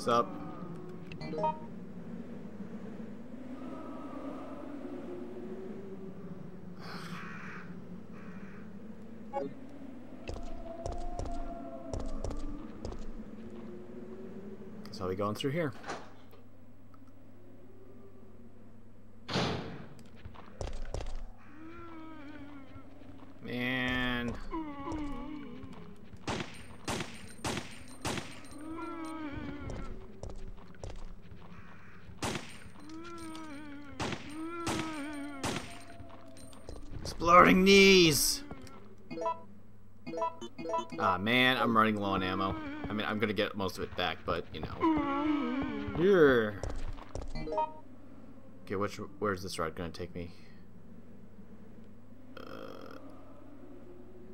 Sup? How we going through here? I'm gonna get most of it back, but, you know. Here. Okay, which, where's this rod gonna take me? Uh,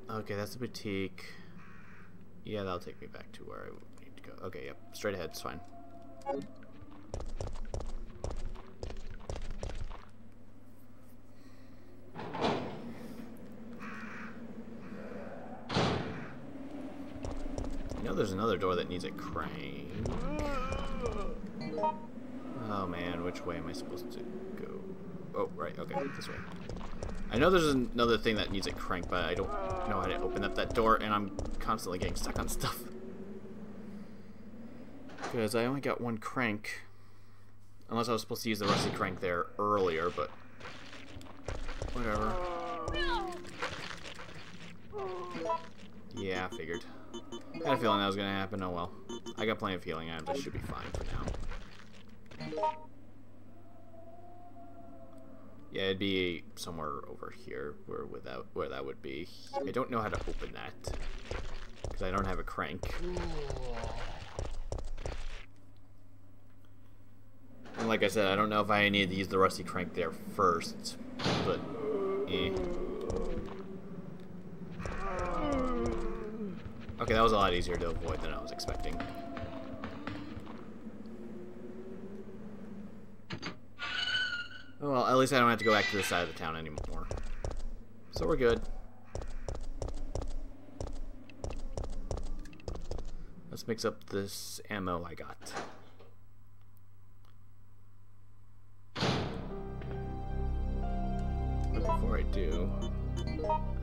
okay, that's a boutique. Yeah, that'll take me back to where I need to go. Okay, yep, straight ahead, it's fine. Another door that needs a crank. Oh man, which way am I supposed to go? Oh, right, okay, this way. I know there's another thing that needs a crank, but I don't know how to open up that door, and I'm constantly getting stuck on stuff. Because I only got one crank. Unless I was supposed to use the rusty crank there earlier, but... Whatever. Yeah, figured. I had a feeling that was going to happen. Oh well. I got plenty of healing items. I should be fine for now. Yeah, it'd be somewhere over here where without where that would be. I don't know how to open that because I don't have a crank. And like I said, I don't know if I need to use the rusty crank there first, but eh. Okay, that was a lot easier to avoid than I was expecting. Oh, well, at least I don't have to go back to the side of the town anymore. So we're good. Let's mix up this ammo I got.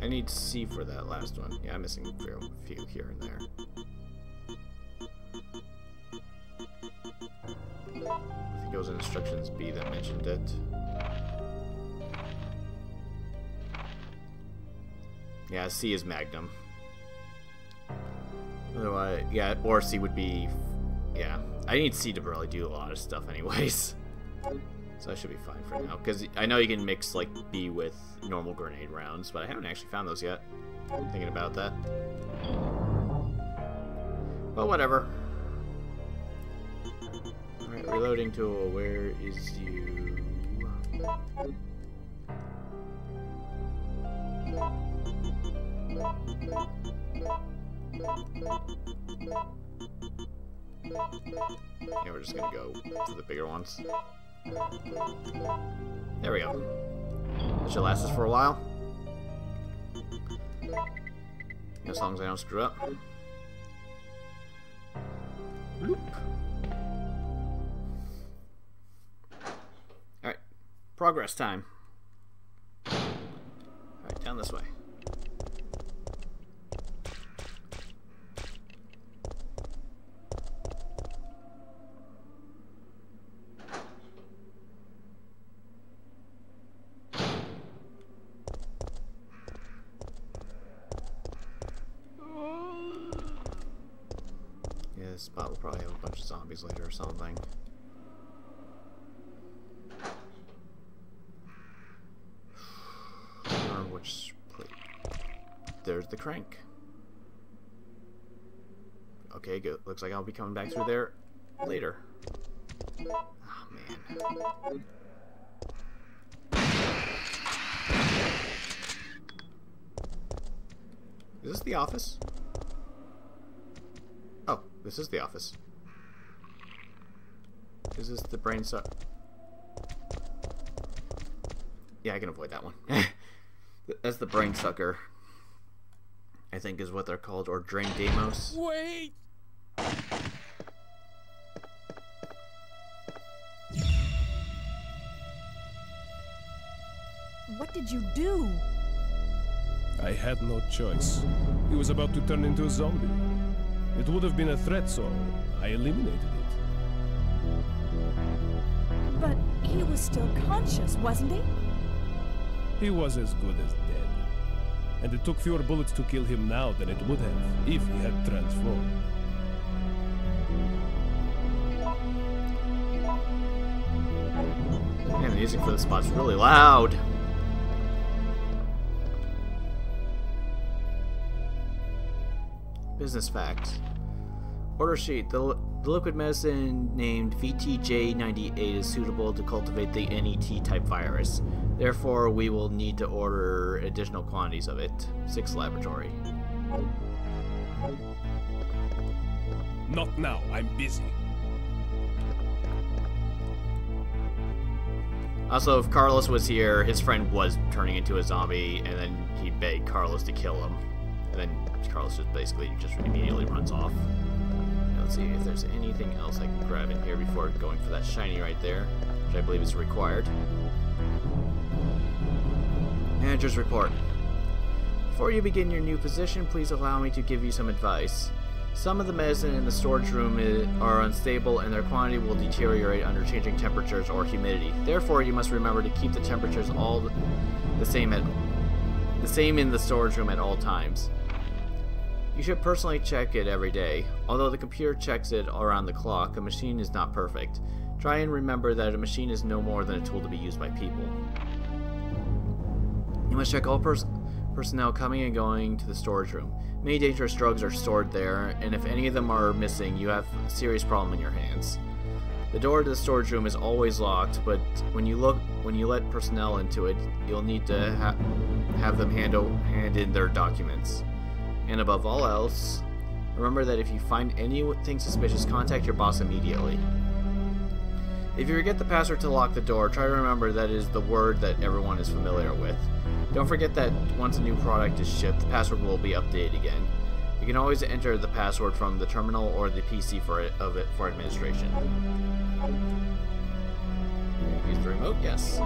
I need C for that last one. Yeah, I'm missing a few here and there. I think it was instructions B that mentioned it. Yeah, C is Magnum. Otherwise, yeah, or C would be, yeah. I need C to really do a lot of stuff anyways. So I should be fine for now. Because I know you can mix, like, B with normal grenade rounds, but I haven't actually found those yet. I'm thinking about that. Well, whatever. Alright, reloading tool. Where is you? Yeah, we're just gonna go for the bigger ones. There we go. This should last us for a while. As long as I don't screw up. Alright. Progress time. Alright, down this way. Yeah, this spot will probably have a bunch of zombies later or something. Or which plate? There's the crank. Okay, good. Looks like I'll be coming back through there later. Oh man. Is this the office? Oh, this is the office. Is this the brain suck? Yeah, I can avoid that one. That's the brain sucker. I think is what they're called, or Drain Deimos. Wait. What did you do? I had no choice. He was about to turn into a zombie. It would have been a threat, so I eliminated it. He was still conscious, wasn't he? He was as good as dead. And it took fewer bullets to kill him now than it would have if he had transformed. Man, the music for this spot's really loud. Business Fax. Order sheet. The, li- the liquid medicine named VTJ98 is suitable to cultivate the NET type virus. Therefore, we will need to order additional quantities of it. Six laboratory. Not now, I'm busy. Also, if Carlos was here, his friend was turning into a zombie, and then he begged Carlos to kill him. And then Carlos just basically just immediately runs off. See if there's anything else I can grab in here before going for that shiny right there, which I believe is required. Manager's report. Before you begin your new position, please allow me to give you some advice. Some of the medicine in the storage room are unstable and their quantity will deteriorate under changing temperatures or humidity. Therefore, you must remember to keep the temperatures all the same at the same in the storage room at all times. You should personally check it every day. Although the computer checks it around the clock, a machine is not perfect. Try and remember that a machine is no more than a tool to be used by people. You must check all pers- personnel coming and going to the storage room. Many dangerous drugs are stored there, and if any of them are missing, you have a serious problem in your hands. The door to the storage room is always locked, but when you look when you let personnel into it, you'll need to ha- have them hand, hand in their documents. And above all else, remember that if you find anything suspicious, contact your boss immediately. If you forget the password to lock the door, try to remember that it is the word that everyone is familiar with. Don't forget that once a new product is shipped, the password will be updated again. You can always enter the password from the terminal or the PC for it, of it for administration. Use the remote, yes.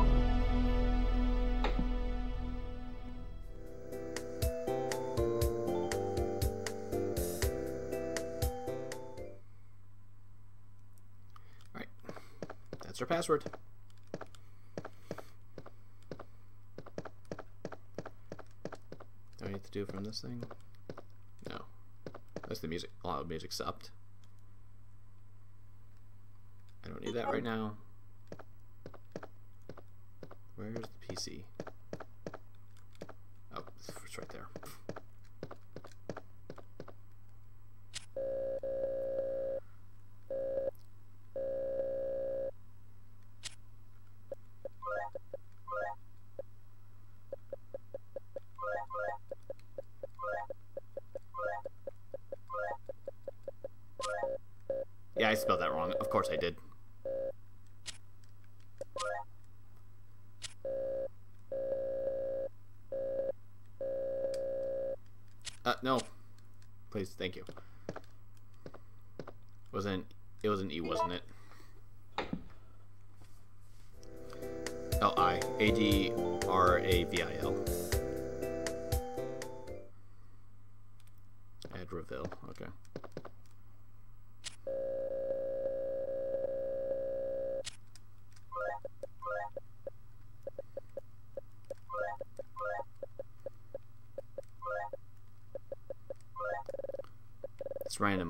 That's our password. Do I need to do from this thing? No. That's the music. A lot of music stopped. I don't need that right now. Where's the PC? Course I did. Uh, no. Please, thank you. Wasn't it was an E, wasn't it? L I A D R A V I L.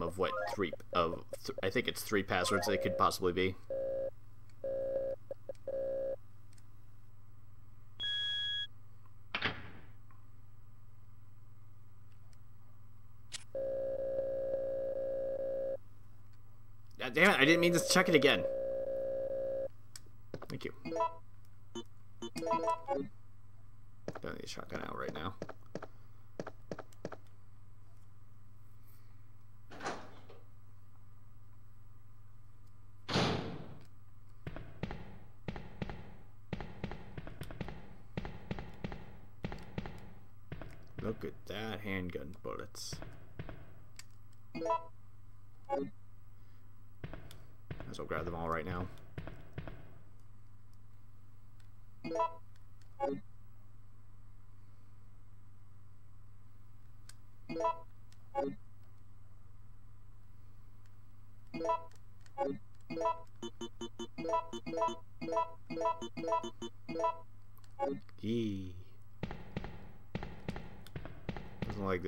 of what three of th- I think it's three passwords they could possibly be. God damn it! I didn't mean to check it again. Thank you. Don't need a shotgun out right now. Look at that handgun bullets. Might as well grab them all right now.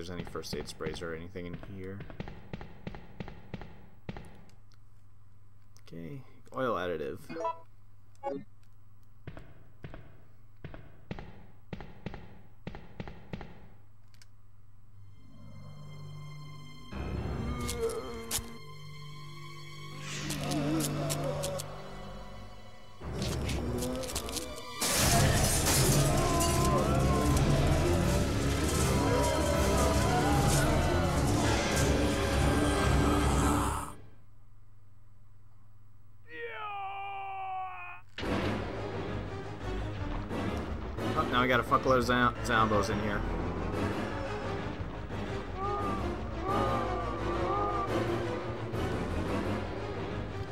There's any first aid sprays or anything in here. Okay, oil additive. Got a fuckload of zom- zombos in here.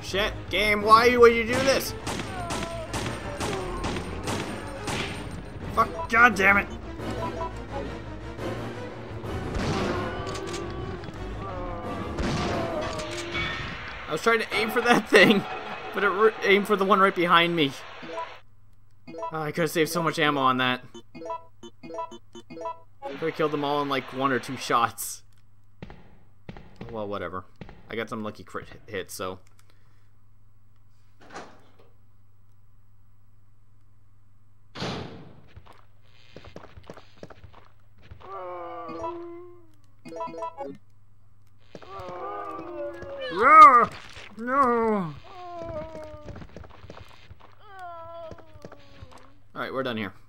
Shit, game, why would you do this? Fuck, god damn it! I was trying to aim for that thing, but it aimed for the one right behind me. Oh, I could have saved so much ammo on that. Could have killed them all in like one or two shots. Oh, well, whatever. I got some lucky crit hits, so. No! No! Alright, we're done here.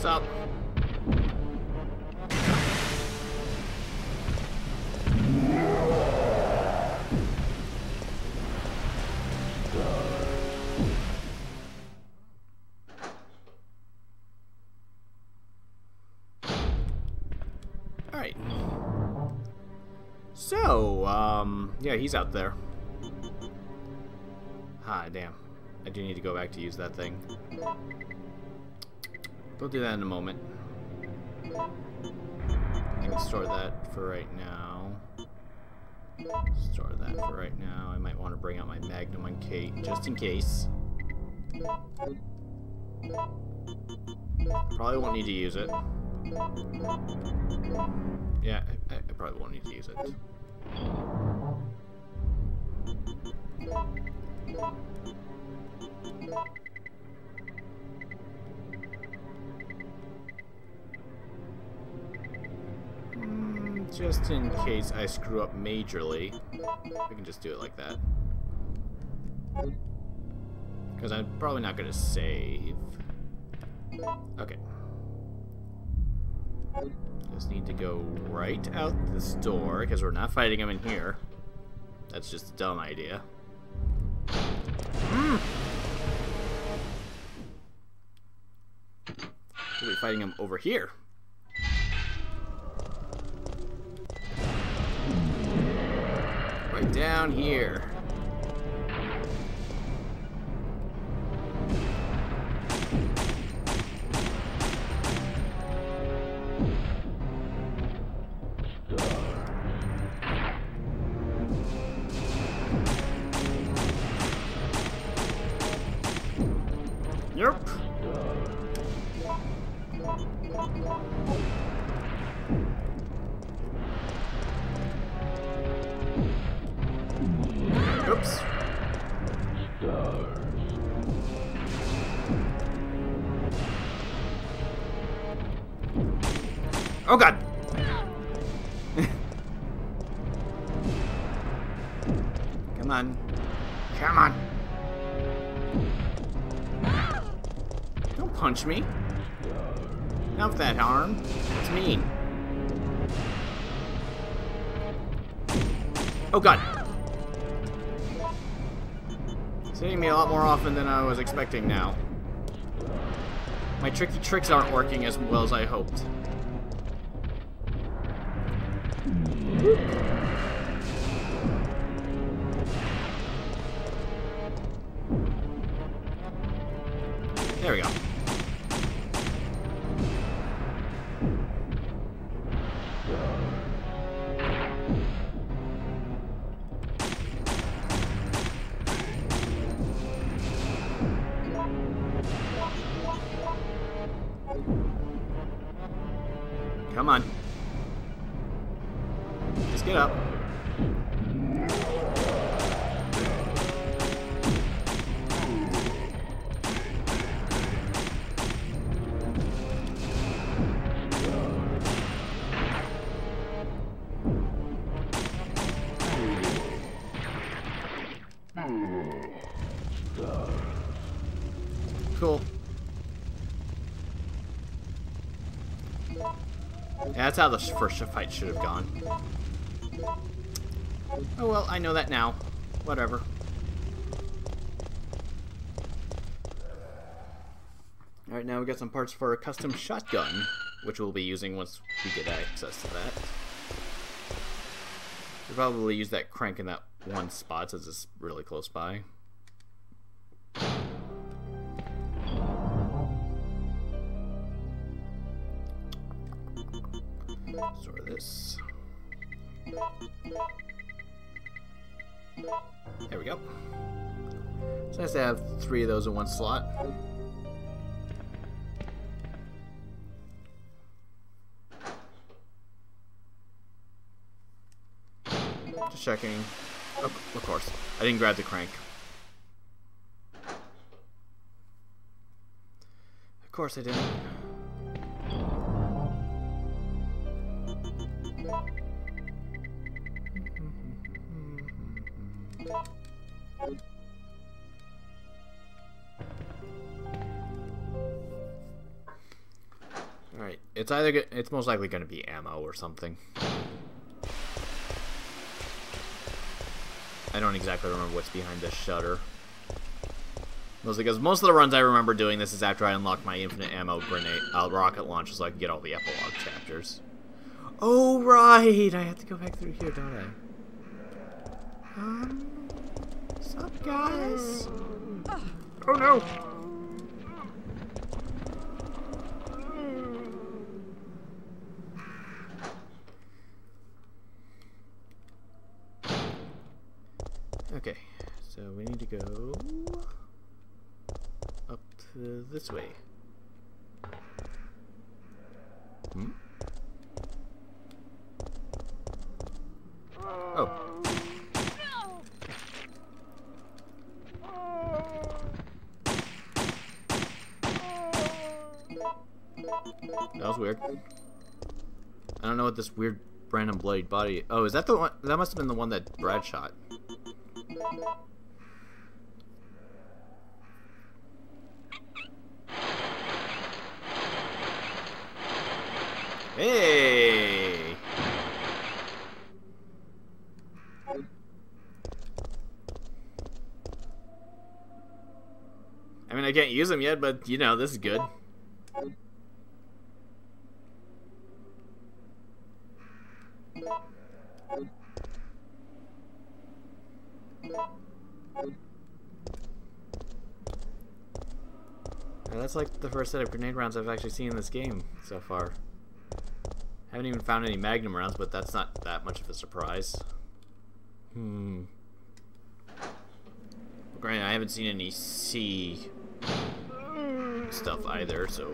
Stop. Alright. So, um, yeah, he's out there. Ah, damn. I do need to go back to use that thing. We'll do that in a moment. I can store that for right now. Store that for right now. I might want to bring out my Magnum on Kate, just in case. Probably won't need to use it. Yeah, I, I probably won't need to use it. Mm, Just in case I screw up majorly, we can just do it like that. Because I'm probably not going to save. Okay. Just need to go right out this door, because we're not fighting him in here. That's just a dumb idea. Mm. We'll be fighting him over here. Down here. Yep. Come on. Come on. Don't punch me. Not that arm. It's mean. Oh god. It's hitting me a lot more often than I was expecting now. My tricky tricks aren't working as well as I hoped. There we go. That's how the first fight should have gone. Oh well, I know that now. Whatever. Alright, now we got some parts for a custom shotgun, which we'll be using once we get access to that. We'll probably use that crank in that one spot since it's really close by. Store this. There we go. It's nice to have three of those in one slot. Just checking. Oh, of course. I didn't grab the crank. Of course I didn't. Alright, it's either it's most likely going to be ammo or something. I don't exactly remember what's behind this shutter. Mostly because most of the runs I remember doing this is after I unlock my infinite ammo grenade uh, rocket launcher so I can get all the epilogue chapters. Oh right, I have to go back through here, don't I? Um, up, guys? Oh no! Okay, so we need to go up this way. Hmm? Oh. That was weird. I don't know what this weird random blade body. Oh, is that the one? That must have been the one that Brad shot. Hey! I mean, I can't use them yet, but you know, this is good. That's like the first set of grenade rounds I've actually seen in this game so far. Haven't even found any magnum rounds, but that's not that much of a surprise. Hmm. Granted, I haven't seen any C stuff either, so.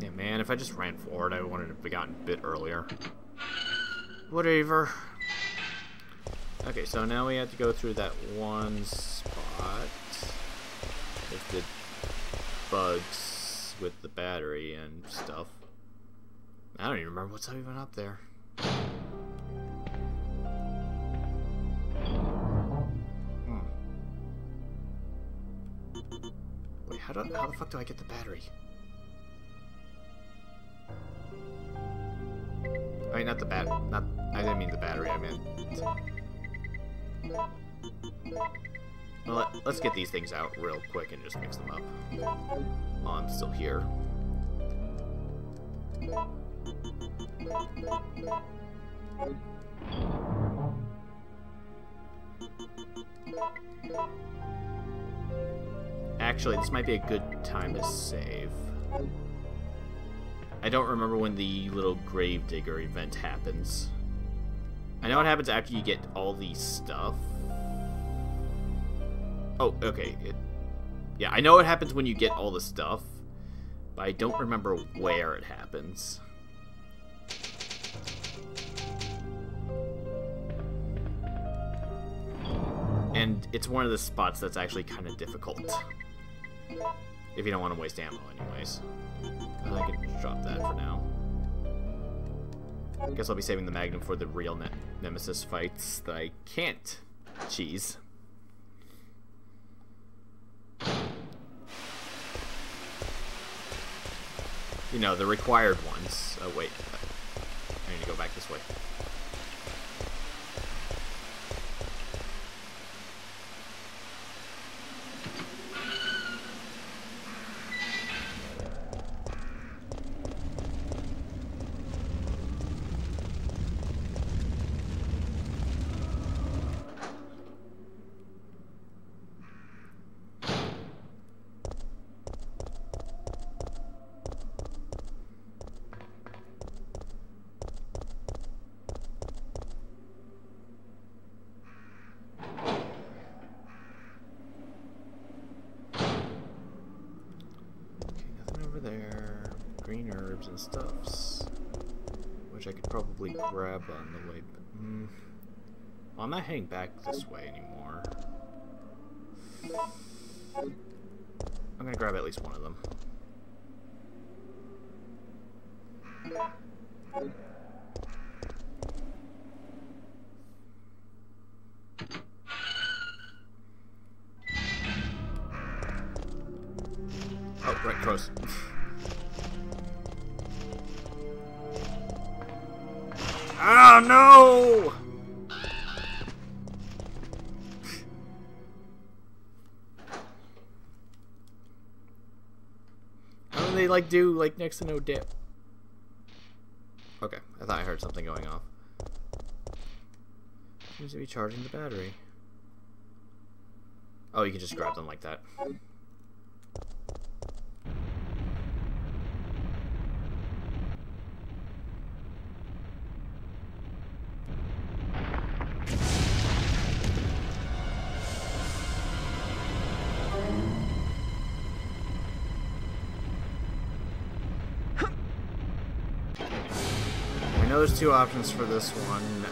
Yeah, man, if I just ran forward, I to have gotten a bit earlier. Whatever. Okay, so now we have to go through that one spot with the bugs with the battery and stuff. I don't even remember what's even up there. Hmm. Wait, how, do, how the fuck do I get the battery? I mean, not the bat. Not. I didn't mean the battery. I meant Let's get these things out real quick and just mix them up. I'm still here. Actually, this might be a good time to save. I don't remember when the little gravedigger event happens. I know what happens after you get all the stuff. Oh, okay. It, yeah, I know what happens when you get all the stuff, but I don't remember where it happens. And it's one of the spots that's actually kind of difficult. If you don't want to waste ammo anyways. I can drop that for now. I guess I'll be saving the Magnum for the real ne Nemesis fights that I can't cheese. You know, the required ones. Oh, wait. I need to go back this way. Okay, nothing over there. Green herbs and stuffs. Which I could probably grab on the way, but... Mm, well, I'm not heading back this way anymore. I'm gonna grab at least one of them. Oh, right, close. oh no! How do they like do like next to no dip? Okay, I thought I heard something going off. Seems to be charging the battery. Oh, you can just grab them like that. Two options for this one.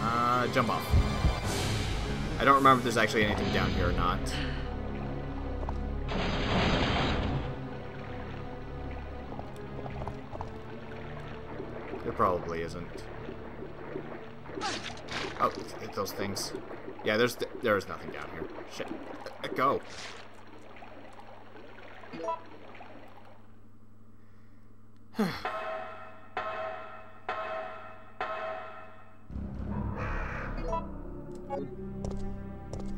Uh, jump off. I don't remember if there's actually anything down here or not. There probably isn't. Oh, hit those things. Yeah, there's there's nothing down here. Shit. Go.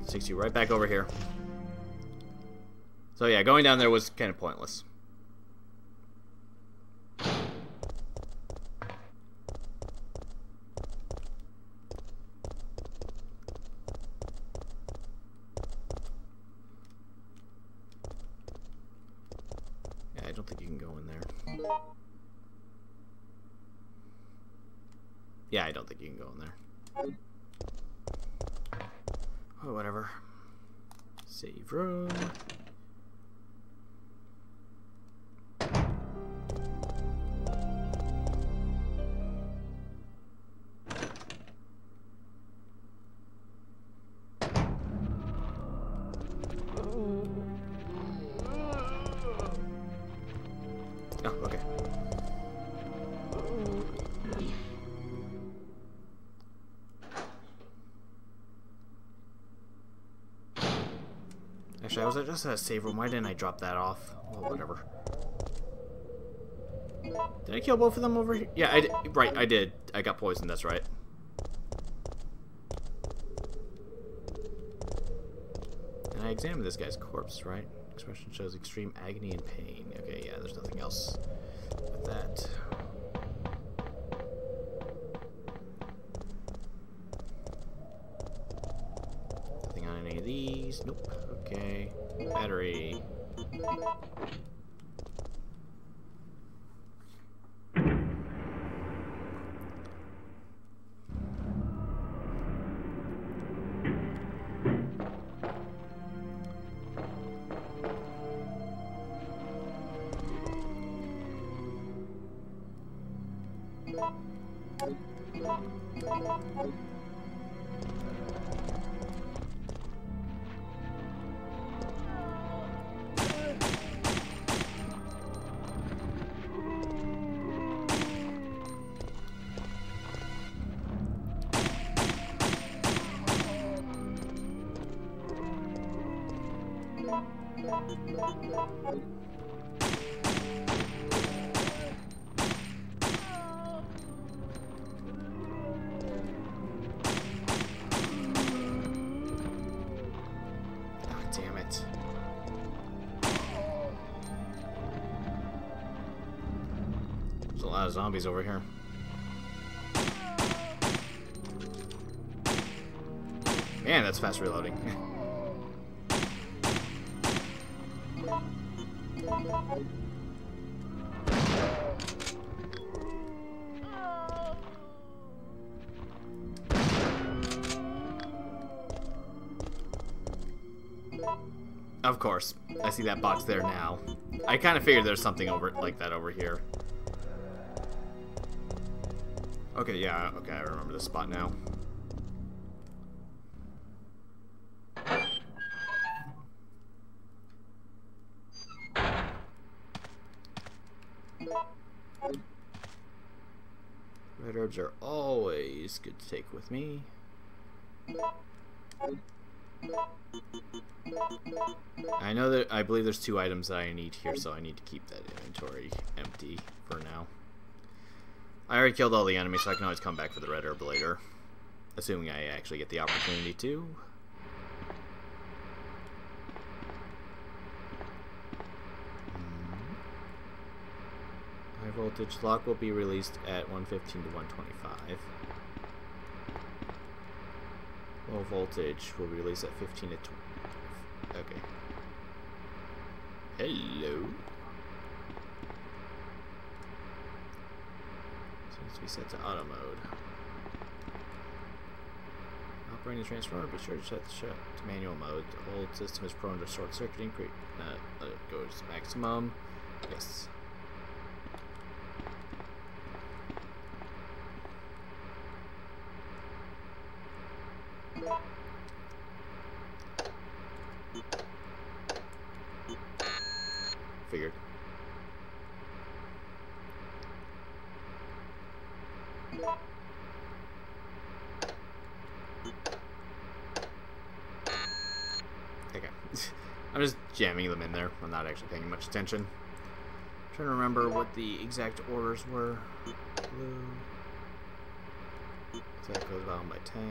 Takes you right back over here. So yeah, going down there was kind of pointless. Yeah, I don't think you can go in there. Yeah, I don't think you can go in there. Oh, whatever. Save room. I was at just a save room. Why didn't I drop that off? Well, whatever. Did I kill both of them over here? Yeah, I did. Right, I did. I got poisoned, that's right. And I examined this guy's corpse, right? Expression shows extreme agony and pain. Okay, yeah, there's nothing else with that. Nothing on any of these. Nope. Okay. Battery. Lot of zombies over here. Man, that's fast reloading. Of course. I see that box there now. I kind of figured there's something over like that over here. Okay, yeah, okay, I remember this spot now. Red herbs are always good to take with me. I know that I believe there's two items that I need here, so I need to keep that inventory empty for now. I already killed all the enemies, so I can always come back for the red herb later. Assuming I actually get the opportunity to. Hmm. High voltage lock will be released at 115 to 125. Low voltage will be released at 15 to 20. Okay. Hello. To be set to auto mode. Operating the transformer, be sure to set the shut to manual mode. The old system is prone to short circuiting. Create, uh, let it go to maximum. Yes. Figured. Okay. I'm just jamming them in there. I'm not actually paying much attention. I'm trying to remember what the exact orders were. Blue. So that goes down by 10.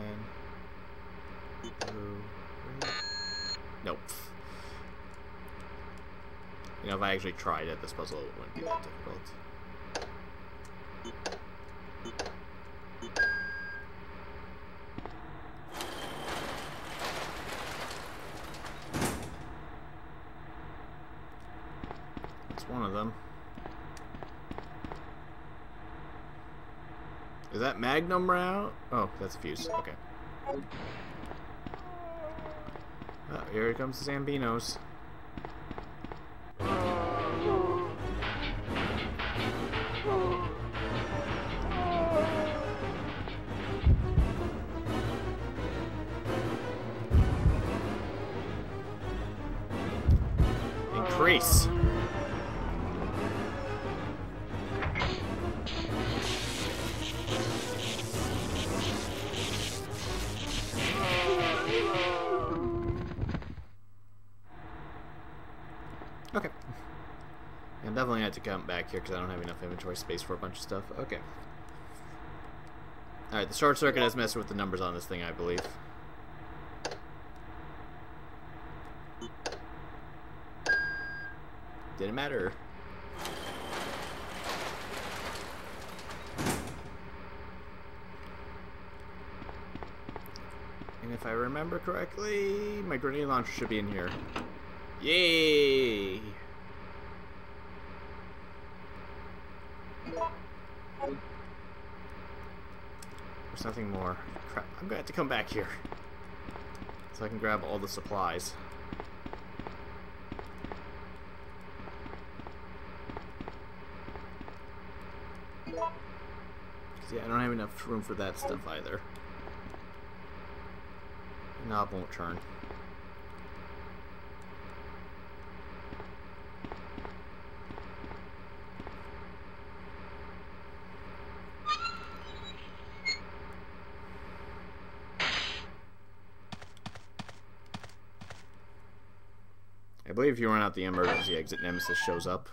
Blue. Nope. You know, if I actually tried it, this puzzle wouldn't be that difficult. That's one of them. Is that Magnum route? Oh, that's a fuse. Okay. Oh, here comes the Zambinos. Back here because I don't have enough inventory space for a bunch of stuff. Okay. Alright, the short circuit has messed with the numbers on this thing, I believe. Didn't matter. And if I remember correctly, my grenade launcher should be in here. Yay! Nothing more. Crap, I'm gonna have to come back here. So I can grab all the supplies. See, I don't have enough room for that stuff either. Knob won't turn. If you run out the emergency exit, Nemesis shows up.